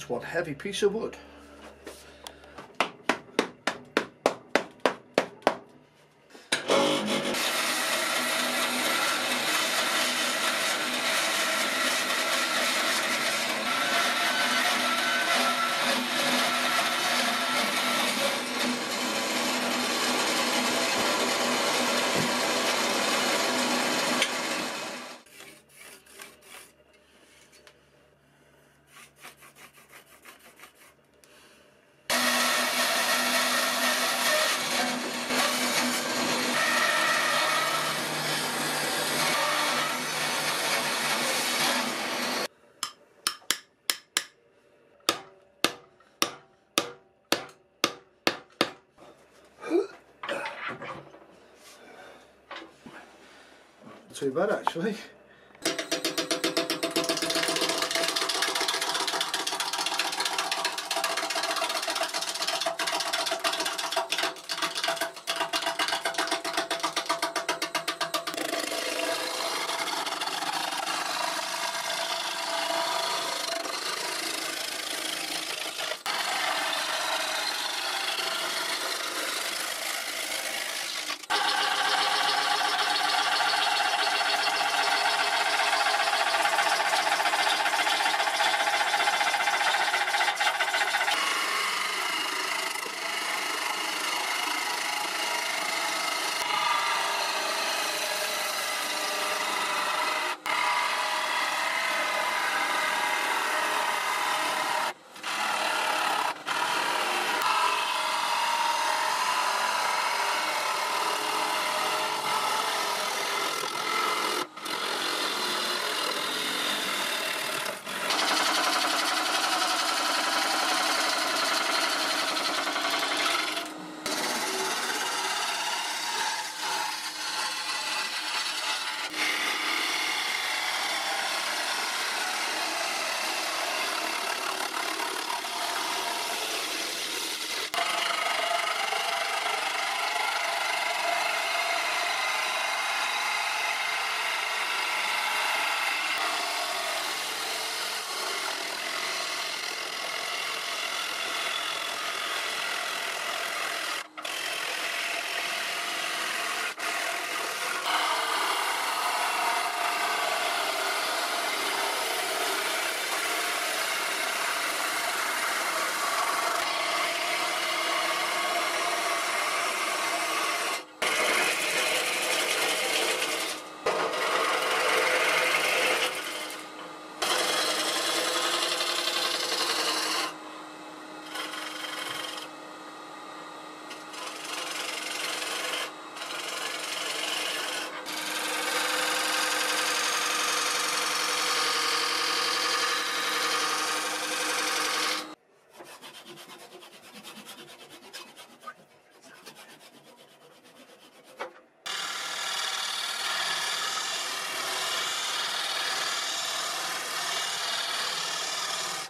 That's one heavy piece of wood. Too bad actually.